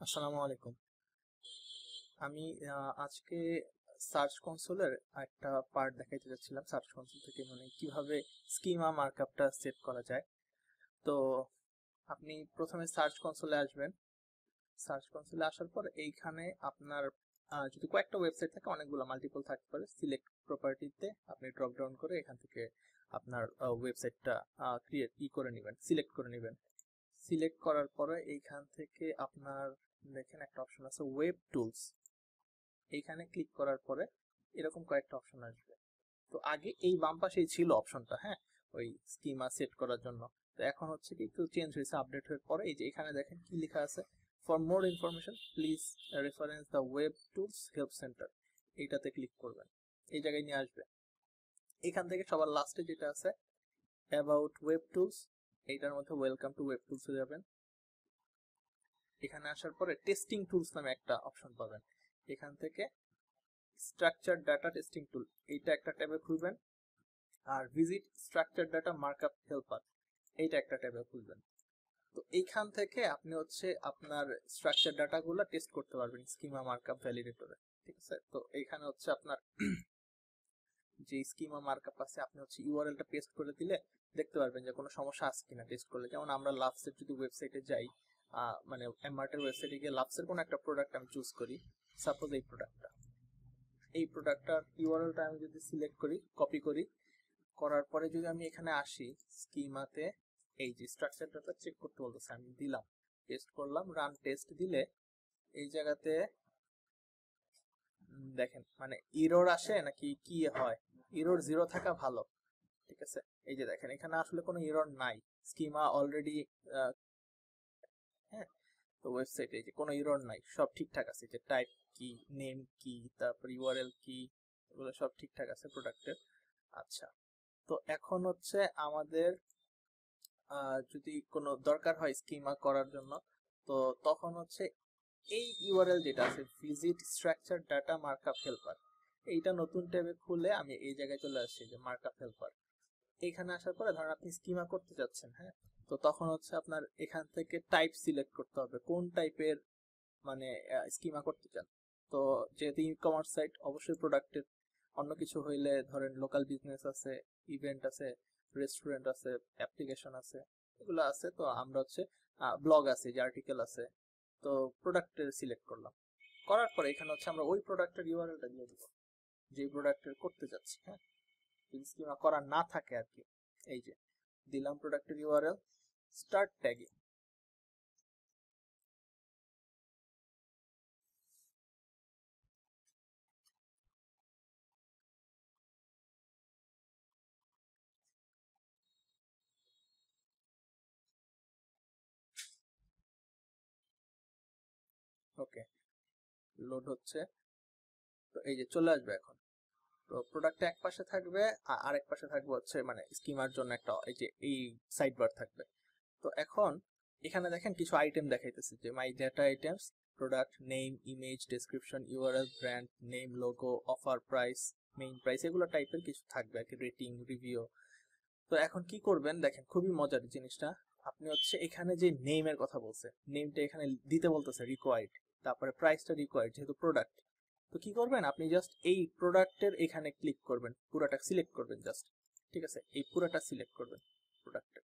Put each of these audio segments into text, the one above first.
আসসালামু আলাইকুম। আমি আজকে সার্চ কনসোলের একটা পার্ট দেখাইতে যাচ্ছিলাম। সার্চ কনসোল থেকে মানে কীভাবে স্কিমা মার্কআপটা সেট করা যায়। তো আপনি প্রথমে সার্চ কনসোলে আসবেন। সার্চ কনসোলে আসার পর এইখানে আপনার যদি কয়েকটা ওয়েবসাইট থাকে, অনেকগুলো মাল্টিপল থাকতে পারে। সিলেক্ট প্রপার্টিতে আপনি ড্রপ ডাউন করে এখান থেকে আপনার ওয়েবসাইটটা ক্রিয়েট ই করে নেবেন সিলেক্ট করে নেবেন। সিলেক্ট করার পরে এইখান থেকে আপনার দেখেন একটা অপশন আছে ওয়েব টুলস এইখানে ক্লিক করার পরে এরকম কয়েকটা অপশন আসবে। তো আগে এই বাম পাশেই ছিল অপশনটা হ্যাঁ? ওই স্কিমা সেট করার জন্য। তো এখন হচ্ছে কি একটু চেঞ্জ হয়েছে আপডেট হয়ে পরে এই যে এখানে দেখেন কি লেখা আছে। For more information please reference the web tools help centre এইটাতে ক্লিক করবেন। এই জায়গায় নিয়ে আসবে। এখান থেকে সবার লাস্টে যেটা আছে অ্যাবাউট ওয়েব টুলস এইটার মধ্যে ওয়েলকাম টু ওয়েব টুলসে যাবেন। এখানে আসার পরে টেস্টিং টুলস নামে একটা অপশন পাবেন। এখান থেকে স্ট্রাকচার ডাটা টেস্টিং টুল এইটা একটা ট্যাবে খুলবেন। আর visit structure data markup helper এইটা একটা ট্যাবে খুলবেন। তো এইখান থেকে আপনি হচ্ছে আপনার স্ট্রাকচার ডাটাগুলো টেস্ট করতে পারবেন স্কিমা মার্কআপ ভ্যালিডেটরে ঠিক আছে? তো এইখানে হচ্ছে আপনার যে স্কিমা মার্কআপ আছে, আপনি হচ্ছে ইউআরএলটা পেস্ট করে দিলে দেখতে পারবেন যে কোনো সমস্যা আছে কিনা টেস্ট করলে। যেমন আমরা লাভসের যদি ওয়েবসাইটে যাই মানে এমআর্টের ওয়েবসাইটে গিয়ে লাভসের কোনো একটা প্রোডাক্ট আমি চুজ করি সাপোজ এই প্রোডাক্টটা এই প্রোডাক্টটার ইউআরএলটা আমি যদি সিলেক্ট করি কপি করি, করার পরে যদি আমি এখানে আসি স্কিমাতে এই যে স্ট্রাকচার ডাটা চেক করতে বলতেছে, আমি দিলাম টেস্ট করলাম রান টেস্ট দিলে এই জায়গাতে দেখেন মানে ইরোর আসে নাকি কি হয়? ইরোর জিরো থাকা ভালো, ঠিক আছে? এই যে দেখেন, এখানে আসলে কোনো ইরর নাই। স্কিমা অলরেডি হ্যাঁ তো ওয়েবসাইটে যে কোনো ইরর নাই, সব ঠিকঠাক আছে। যে টাইপ কি নেম কি, তারপর ইউআরএল কি, এগুলো সব ঠিকঠাক আছে প্রোডাক্টের আচ্ছা তো এখন হচ্ছে আমাদের যদি কোনো দরকার হয় স্কিমা করার জন্য, তো তখন হচ্ছে এই ইউআরএল যেটা আছে visit structure data markup helper এইটা নতুন ট্যাবে খুলে আমি এই জায়গায় চলে আসছি যে মার্কআপ হেল্পার এখানে আসার পরে ধরেন আপনি স্কিমা করতে যাচ্ছেন হ্যাঁ? তো তখন হচ্ছে আপনার এখান থেকে টাইপ সিলেক্ট করতে হবে, কোন টাইপের মানে স্কিমা করতে চান। তো যেহেতু ই কমার্স সাইট অবশ্যই প্রোডাক্টের অন্য কিছু হইলে ধরেন লোকাল বিজনেস আছে ইভেন্ট আছে রেস্টুরেন্ট আছে অ্যাপ্লিকেশন আছে, এগুলো আছে। তো আমরা হচ্ছে ব্লগ আছে, যে আর্টিকেল আছে তো প্রোডাক্টের সিলেক্ট করলাম। করার পরে এখানে হচ্ছে আমরা ওই প্রোডাক্টের ইউআরএলটা দিয়ে দিব, যে প্রোডাক্টের করতে যাচ্ছি হ্যাঁ? যদি স্কিমা করা না থাকে আর কি, এই যে, দিলাম প্রোডাক্টের ইউআরএল স্টার্ট ট্যাগিং লোড হচ্ছে। তো এই যে চলে আসবে এখন। তো প্রোডাক্ট এক পাশে থাকবে, আর আরেক পাশে থাকবে হচ্ছে মানে স্কিমার জন্য একটা এই যে, এই সাইড বার থাকবে। তো এখন এখানে দেখেন কিছু আইটেম দেখাইতেছে যে my data items product name image description URL brand name logo offer price main price এগুলো টাইপের কিছু থাকবে আর কি রেটিং রিভিউ তো এখন কি করবেন? দেখেন খুবই মজার জিনিসটা। আপনি হচ্ছে এখানে যে নেমের কথা বলছে নেমটা এখানে দিতে বলতেছে রিকোয়ার্ড তারপরে প্রাইসটা রিকোয়ার্ড যেহেতু প্রোডাক্ট তো কি করবেন? আপনি জাস্ট এই প্রোডাক্টের এখানে ক্লিক করবেন, পুরোটা সিলেক্ট করবেন জাস্ট ঠিক আছে? এই পুরোটা সিলেক্ট করবেন প্রোডাক্টের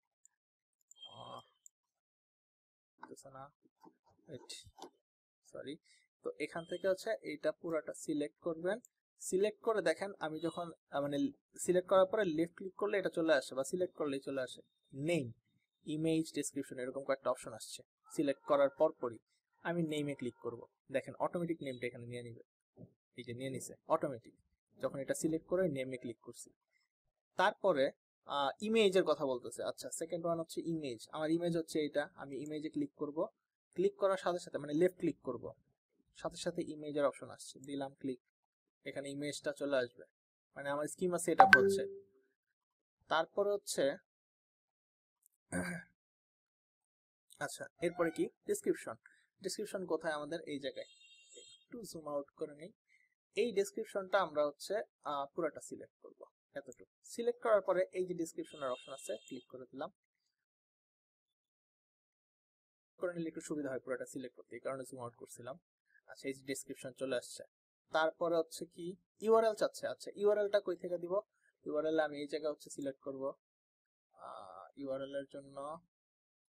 সরি তো এখান থেকে হচ্ছে এইটা পুরোটা সিলেক্ট করবেন। সিলেক্ট করে দেখেন, আমি যখন মানে সিলেক্ট করার পরে লেফট ক্লিক করলে এটা চলে আসে বা সিলেক্ট করলেই চলে আসে। নেই ইমেজ ডেসক্রিপশন এরকম কয়েকটা অপশন আসছে। সিলেক্ট করার পর পরই আমি নেমে ক্লিক করব। দেখেন অটোমেটিক নেমটা এখানে নিয়ে নিবে। এই যে নিয়ে নিছে অটোমেটিক যখন এটা সিলেক্ট করে নেমে ক্লিক করছি। তারপরে ইমেজের কথা বলতেছে। আচ্ছা সেকেন্ড ওয়ান হচ্ছে ইমেজ আমার ইমেজ হচ্ছে এটা আমি ইমেজে ক্লিক করব। ক্লিক করার সাথে সাথে মানে লেফট ক্লিক করব। সাথে সাথে ইমেজের অপশন আসছে। দিলাম ক্লিক এখানে ইমেজটা চলে আসবে। মানে আমার স্কিমা সেট আপ হচ্ছে। তারপরে হচ্ছে আচ্ছা এরপরে কি? ডেসক্রিপশন ডেসক্রিপশন কোথায় আমাদের? এই জায়গায়। একটু জুম আউট করে নিই। এই ডেসক্রিপশনটা আমরা হচ্ছে পুরোটা সিলেক্ট করব। এতটুকু। সিলেক্ট করার পরে এই যে ডেসক্রিপশনের অপশন আছে ক্লিক করে দিলাম। করে নিলে একটু সুবিধা হয় পুরোটা সিলেক্ট করতে, এই কারণে জুম আউট করছিলাম। আচ্ছা এই ডেসক্রিপশন চলে আসছে। তারপরে হচ্ছে কি? ইউআরএল চাচ্ছে। আচ্ছা ইউআরএলটা কই থেকে দিব? ইউআরএল আমি এই জায়গায় হচ্ছে সিলেক্ট করব। ইউআরএল এর জন্য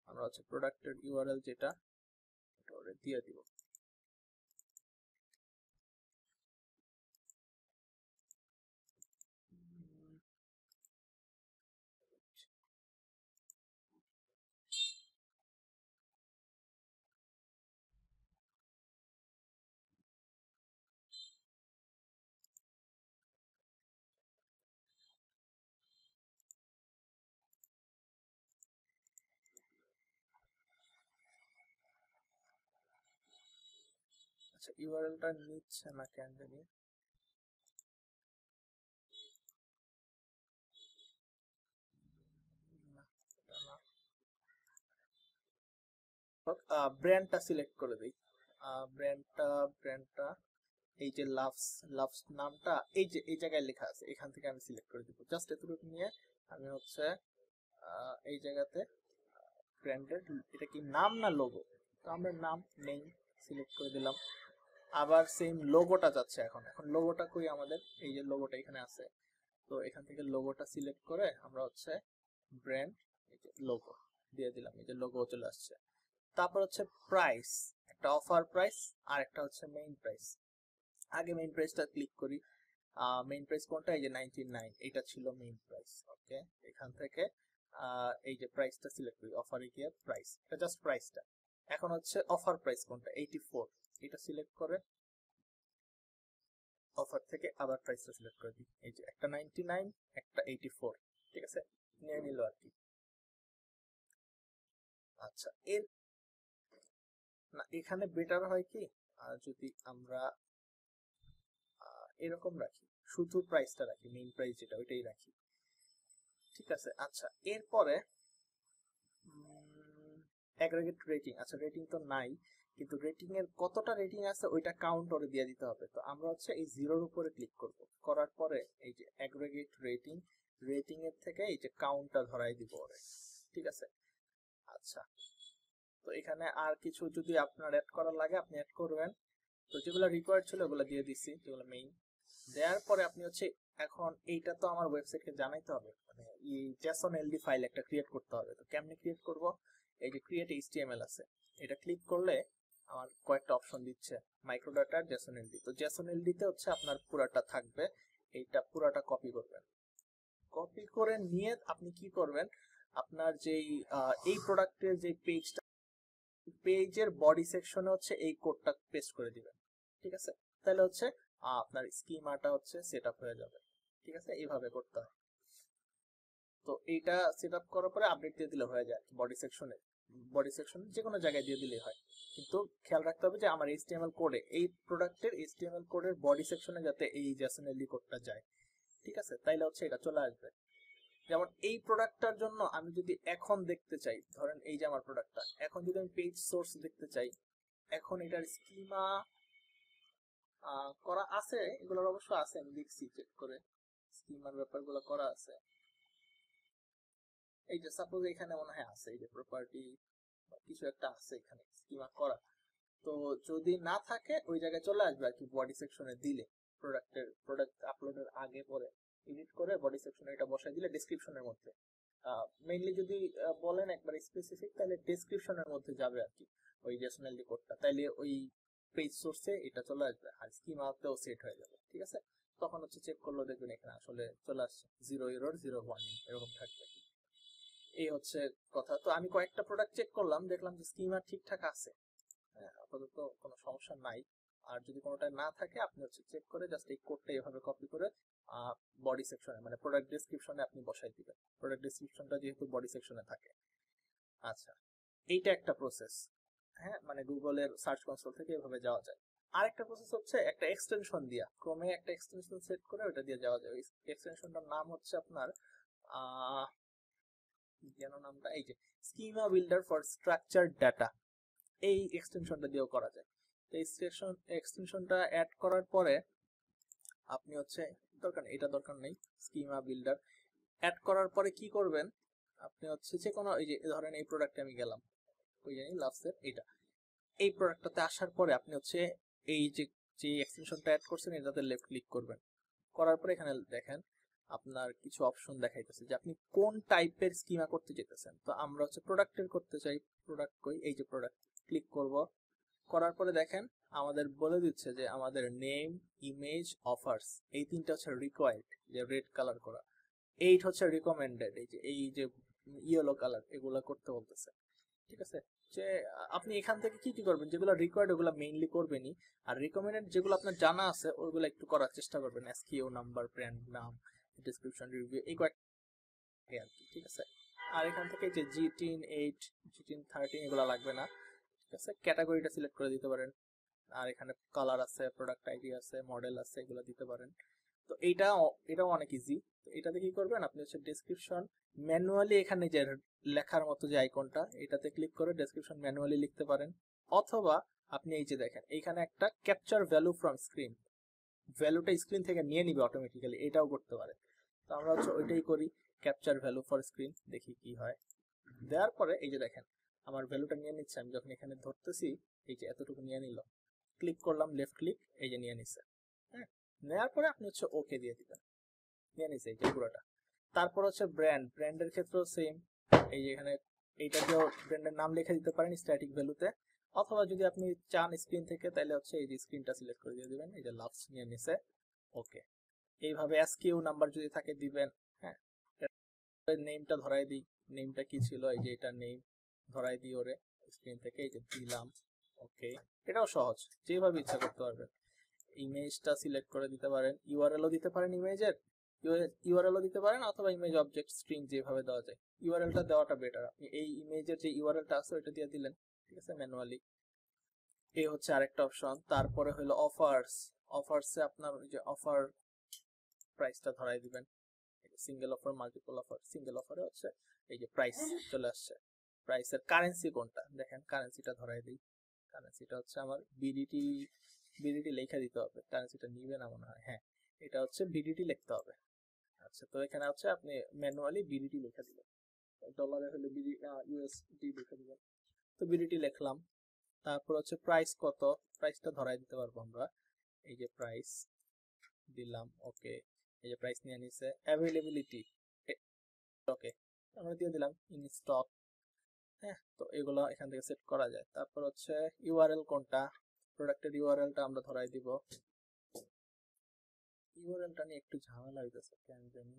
আমরা হচ্ছে প্রোডাক্টের ইউআরএল যেটা এটা ওরে দিয়ে আচ্ছা ইউআরএলটা নিচ্ছে না কেন জানি। ব্র্যান্ডটা সিলেক্ট করে দিই। ব্র্যান্ডটা ব্র্যান্ডটা এই যে লাভস লাভস নামটা, এই যে, এই জায়গায় লেখা আছে, এখান থেকে আমি সিলেক্ট করে দিব। জাস্ট এতটুকু নিয়ে আমি হচ্ছে এই জায়গাতে ব্র্যান্ডের এটা কি নাম না লোগো তো আমরা নাম নেই সিলেক্ট করে দিলাম। আবার সেম লোগোটা যাচ্ছে এখন। এখন লোগোটা কই আমাদের? এই যে লোগোটা এখানে আছে। তো এখান থেকে লোগোটা সিলেক্ট করে আমরা হচ্ছে ব্র্যান্ড এই যে লোগো দিয়ে দিলাম। এই যে লোগো চলে আসছে। তারপর হচ্ছে প্রাইস একটা অফার প্রাইস আর একটা হচ্ছে মেইন প্রাইস আগে মেইন প্রাইসটা ক্লিক করি। মেইন প্রাইস কোনটা? এই যে 99 এটা ছিল মেইন প্রাইস ওকে এখান থেকে এই যে প্রাইসটা সিলেক্ট করি। অফারে গিয়ে প্রাইস এটা জাস্ট প্রাইসটা এখন হচ্ছে অফার প্রাইস কোনটা? 84 এটা সিলেক্ট করে অফার থেকে আবার প্রাইসটা সিলেক্ট করে দিই। এই যে একটা 99 একটা 84 ঠিক আছে? নিয়ে নিল আর কি। আচ্ছা এর না, এখানে বেটার হয় কি? যদি আমরা এরকম রাখি, শুধু প্রাইসটা রাখি মেইন প্রাইস যেটা, ওইটাই রাখি। ঠিক আছে আচ্ছা এরপরে অ্যাগ্রেগেট রেটিং আচ্ছা রেটিং তো নাই। কিন্তু রেটিং এর কতটা রেটিং আছে ওইটা কাউন্ট করে দিয়ে দিতে হবে। তো আমরা হচ্ছে এই জিরোর উপরে ক্লিক করব। করার পরে এই যে অ্যাগ্রেগেট রেটিং রেটিং এর থেকে এই যে কাউন্টটা ধরাই দিব ওরে। ঠিক আছে? আচ্ছা। তো এখানে আর কিছু যদি আপনার অ্যাড করার লাগে আপনি অ্যাড করবেন। তো যেগুলো রিকোয়ার্ড ছিল ওগুলো দিয়ে দিচ্ছি যেগুলো মেইন দেওয়ার পরে আপনি হচ্ছে এখন এইটা তো আমার ওয়েবসাইটকে জানাইতে হবে। মানে এই জেসন এলডি ফাইল একটা ক্রিয়েট করতে হবে। তো কেমনে ক্রিয়েট করব? এই যে ক্রিয়েট এইচটিএমএল আছে। এটা ক্লিক করলে আমার কয়েকটা অপশন দিচ্ছে। মাইক্রোডাটা জেসন এলডি তো জেসন এলডি তে হচ্ছে আপনার পুরাটা থাকবে। এইটা পুরাটা কপি করবেন। কপি করে নিয়ে আপনি কি করবেন? আপনার যেই এই প্রোডাক্টের যে পেজটা পেজের বডি সেকশনে হচ্ছে এই কোডটা পেস্ট করে দিবেন। ঠিক আছে? তাহলে হচ্ছে আপনার স্কিমাটা হচ্ছে সেট হয়ে যাবে। ঠিক আছে? এইভাবে করতে হয়। তো এইটা সেট করার পরে আপডেট দিয়ে দিলে হয়ে যায় বডি সেকশনে বডি সেকশন যে কোনো জায়গায় দিয়ে দিলেই হয়। কিন্তু খেয়াল রাখতে হবে যে আমার এইচটিএমএল কোডে এই প্রোডাক্টের এইচটিএমএল কোডের বডি সেকশনে যাতে এই জ্যাসনেলি কোডটা যায়। ঠিক আছে? তাইলে হচ্ছে এটা চলে আসবে। যেমন এই প্রোডাক্টটার জন্য আমি যদি এখন দেখতে চাই, ধরেন এই যে আমার প্রোডাক্টটা এখন যদি আমি পেজ সোর্স দেখতে চাই, এখন এটার স্কিমা করা আছে? এগুলোর অবশ্য আছে, আমি দেখছি চেক করে। স্কিমার ব্যাপারগুলো করা আছে। এই যে সাপোজ এখানে মনে হয় আছে, এই যে প্রপার্টি কিছু একটা আছে এখানে স্কিমা করা। তো যদি না থাকে, ওই জায়গায় চলে আসবে আর কি বডি সেকশনে দিলে। প্রোডাক্টের প্রোডাক্ট আপলোডের আগে পরে এডিট করে বডি সেকশনে এটা বসাই দিলে ডেসক্রিপশনের মধ্যে। মেইনলি যদি বলেন একবার স্পেসিফিক তাহলে ডেসক্রিপশনের মধ্যে যাবে আর কি। ওই রেশনালি কোডটা তাইলে ওই পেজ সোর্সে এটা চলে আসবে আর স্কিমাতেও সেট হয়ে যাবে, ঠিক আছে? তখন হচ্ছে চেক করল দেখবেন এখানে আসলে চলে আসছে। জিরো এরর জিরো ওয়ার্নিং এরকম থাকবে এই হচ্ছে কথা। তো আমি কয়েকটা প্রোডাক্ট চেক করলাম, দেখলাম যে স্কিমা ঠিকঠাক আছে। হ্যাঁ আপাতত কোনো সমস্যা নাই। আর যদি কোনোটা না থাকে, আপনি হচ্ছে চেক করে জাস্ট এই কোডটা এভাবে কপি করে বডি সেকশনে মানে প্রোডাক্ট ডেসক্রিপশনে আপনি বসাই দিবেন। প্রোডাক্ট ডেসক্রিপশনটা যেহেতু বডি সেকশনে থাকে। আচ্ছা এইটা একটা প্রসেস হ্যাঁ মানে গুগলের সার্চ কনসোল থেকে এভাবে যাওয়া যায়। আরেকটা প্রসেস হচ্ছে একটা এক্সটেনশন দিয়া। ক্রমে একটা এক্সটেনশন সেট করে ওটা দিয়ে যাওয়া যায়। এক্সটেনশনটার নাম হচ্ছে আপনার কি নামটা এই যে schema builder for structure data এই এক্সটেনশনটা দিয়েও করা যায়। তো এক্সটেনশন এক্সটেনশনটা অ্যাড করার পরে আপনি হচ্ছে, দরকার এটা দরকার নেই স্কিমা বিল্ডার অ্যাড করার পরে কি করবেন? আপনি হচ্ছে যে কোনো এই যে ধরেন এই প্রোডাক্টে আমি গেলাম কই জানি লাভসের এটা এই প্রোডাক্টটাতে আসার পরে আপনি হচ্ছে এই যে যে এক্সটেনশনটা অ্যাড করছেন, এটাতে লেফট ক্লিক করবেন। করার পরে এখানে দেখেন আপনার কিছু অপশন দেখাইতেছে যে আপনি কোন টাইপের স্কিমা করতে যেতেছেন। তো আমরা হচ্ছে প্রোডাক্টের করতে চাই প্রোডাক্ট কই, এই যে প্রোডাক্ট ক্লিক করব। করার পরে দেখেন, আমাদের বলে দিচ্ছে যে আমাদের নেম ইমেজ অফার্স এই তিনটা হচ্ছে রিকোয়ার্ড যে রেড কালার করা। এইট হচ্ছে রিকমেন্ডেড এই যে এই যে ইয়েলো কালার এগুলো করতে বলতেছে। ঠিক আছে? যে, আপনি এখান থেকে কি কি করবেন? যেগুলো রিকোয়ার্ড ওগুলো মেইনলি করবেনই। আর রিকমেন্ডেড যেগুলো আপনার জানা আছে ওইগুলো একটু করার চেষ্টা করবেন। এসকিউ নাম্বার ব্র্যান্ড নাম ডিসক্রিপশন রিভিউ এই কয়েক আর কি, ঠিক আছে? আর এখান থেকে যে GTIN eight GTIN thirteen এগুলো লাগবে না, ঠিক আছে? ক্যাটাগরিটা সিলেক্ট করে দিতে পারেন। আর এখানে কালার আছে প্রোডাক্ট আইডি আছে মডেল আছে, এগুলো দিতে পারেন। তো এইটা এটাও অনেক ইজি তো এটাতে কি করবেন? আপনি হচ্ছে ডেসক্রিপশন ম্যানুয়ালি এখানে যে লেখার মতো যে আইকনটা এটাতে ক্লিক করে ডেসক্রিপশন ম্যানুয়ালি লিখতে পারেন। অথবা আপনি এই যে দেখেন এইখানে একটা ক্যাপচার ভ্যালু ফ্রম স্ক্রিন ভ্যালুটা স্ক্রিন থেকে নিয়ে নিবে অটোমেটিক্যালি এটাও করতে পারে তো আমরা হচ্ছে ওইটাই করি ক্যাপচার ভ্যালু ফর স্ক্রিন দেখি কি হয়। দেওয়ার পরে এই যে দেখেন, আমার ভ্যালুটা নিয়ে নিচ্ছে, আমি যখন এখানে ধরতেছি, এই যে এতটুকু নিয়ে নিল ক্লিক করলাম লেফট ক্লিক এই যে নিয়ে নিচ্ছে হ্যাঁ নেওয়ার পরে আপনি হচ্ছে ওকে দিয়ে দিবেন। নিয়ে নিচ্ছে এই যে পুরোটা। তারপর হচ্ছে ব্র্যান্ড ব্র্যান্ডের ক্ষেত্রেও সেম এই যে এখানে এইটা এইটাকেও ব্র্যান্ডের নাম লিখে দিতে পারেন স্ট্যাটিক ভ্যালুতে অথবা যদি আপনি চান স্ক্রিন থেকে, তাহলে হচ্ছে এই যে স্ক্রিনটা সিলেক্ট করে দিয়ে দিবেন, এই যে লাভস নিয়ে নিছে ওকে এইভাবে এসকিউ নাম্বার যদি থাকে দিবেন হ্যাঁ। নেমটা ধরাই দিই। নেমটা কি ছিল? এই যে এটা নেম ধরাই দিই ওরে স্ক্রিন থেকে, এই যে দিলাম ওকে এটাও সহজ, যেভাবে ইচ্ছা করতে পারবেন। ইমেজটা সিলেক্ট করে দিতে পারেন। ইউআরএলও দিতে পারেন ইমেজের ইউআরএলও দিতে পারেন অথবা ইমেজ অবজেক্ট স্ট্রিং যেভাবে দেওয়া যায়। ইউআরএলটা দেওয়াটা বেটার আপনি এই ইমেজের যে ইউআরএলটা আছে, ওইটা দিয়ে দিলেন, ঠিক আছে ম্যানুয়ালি এই হচ্ছে আরেকটা অপশন তারপরে হলো অফার্স অফার্সে আপনার যে অফার প্রাইসটা ধরাই দিবেন। Single offer multiple offer single অফারে হচ্ছে এই যে প্রাইস চলে আসছে। প্রাইসের কারেন্সি কোনটা? দেখেন কারেন্সিটা ধরাই দিই। কারেন্সিটা হচ্ছে আমার বিডিটি বিডিটি লেখা দিতে হবে। কারেন্সিটা নিবে না মনে হয় হ্যাঁ। এটা হচ্ছে বিডিটি লিখতে হবে। আচ্ছা তো এখানে হচ্ছে আপনি ম্যানুয়ালি বিডিটি লেখা দিবেন। ডলারে হলে বিডি ইউএসডি লিখে দিবেন। তো বিডিটি লিখলাম। তারপর হচ্ছে প্রাইস কত? প্রাইসটা ধরাই দিতে পারব আমরা। এই যে প্রাইস দিলাম ওকে এই যে প্রাইস নিয়ে নিছে অ্যাভেলেবিলিটি ওকে আমরা দিয়ে দিলাম ইন স্টক হ্যাঁ তো এগুলো এখান থেকে সেট করা যায়। তারপর হচ্ছে ইউআরএল কোনটা? প্রোডাক্টের ইউআরএলটা আমরা ধরাই দিব। ইউআরএলটা নিয়ে একটু ঝামেলা হইতেছে, কেন জানি।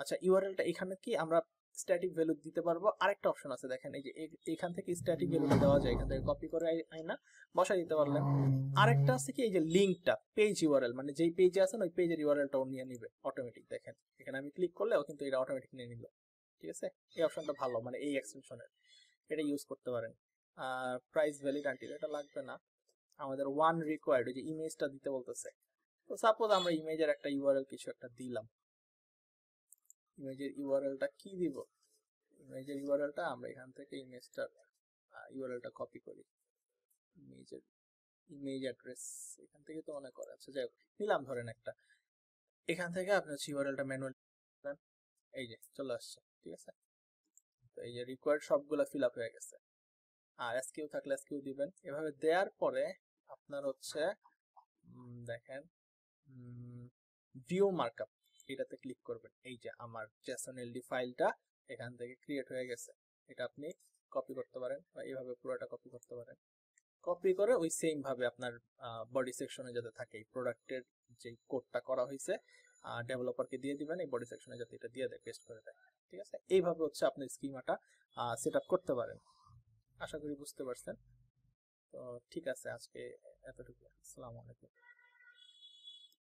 আচ্ছা ইউআরএলটা এখানে কি আমরা স্ট্যাটিক ভ্যালু দিতে পারব। আরেকটা অপশন আছে দেখেন, এই যে এখান থেকে স্ট্যাটিক ভ্যালু দেওয়া যায়, এখান থেকে কপি করে আইনা, বসাই দিতে পারলেন। আরেকটা আছে কি, এই যে লিঙ্কটা পেজ ইউআরএল মানে যেই পেজে আছেন, ওই পেজের ইউআরএলটাও নিয়ে নিবে অটোমেটিক দেখেন। এখানে আমি ক্লিক করলেও কিন্তু এটা অটোমেটিক নিয়ে নিল। ঠিক আছে? এই অপশনটা ভালো মানে এই এক্সটেনশনের এটা ইউজ করতে পারেন। আর প্রাইস ভ্যালিডান্টি এটা লাগবে না। আমাদের ওয়ান রিকোয়ার্ড ওই যে ইমেজটা দিতে বলতেছে। তো সাপোজ আমরা ইমেজের একটা ইউআরএল কিছু একটা দিলাম। ইমেজের ইউআরএলটা কি দিব? ইমেজের ইউআরএলটা আমরা এখান থেকে ইমেজটার ইউআরএলটা কপি করি। ইমেজের ইমেজ অ্যাড্রেস এখান থেকে তো অনেক করা আছে। যাই হোক, নিলাম ধরেন একটা। এখান থেকে আপনি হচ্ছে ইউআরএলটা ম্যানুয়াল এই যে, চলে আসছে, ঠিক আছে? তো এই যে রিকোয়ার্ড সবগুলো ফিল আপ হয়ে গেছে। আর এসকিউ থাকলে এসকিউ দিবেন। এভাবে দেওয়ার পরে আপনার হচ্ছে দেখেন ভিউ মার্কআপ এটাতে ক্লিক করবেন। এই যে আমার জেসন এলডি ফাইলটা এখান থেকে ক্রিয়েট হয়ে গেছে। এটা আপনি কপি করতে পারেন বা এইভাবে পুরোটা কপি করতে পারেন। কপি করে ওই সেম ভাবে আপনার বডি সেকশনে যাতে থাকে, এই প্রোডাক্টের যে কোডটা করা হয়েছে ডেভেলপারকে দিয়ে দিবেন, এই বডি সেকশনে যাতে এটা দিয়ে দেয় পেস্ট করে দেয়। ঠিক আছে? এইভাবে হচ্ছে আপনি স্কিমাটা সেট আপ করতে পারেন। আশা করি বুঝতে পারছেন। তো ঠিক আছে, আজকে এতটুকু আসসালামু আলাইকুম।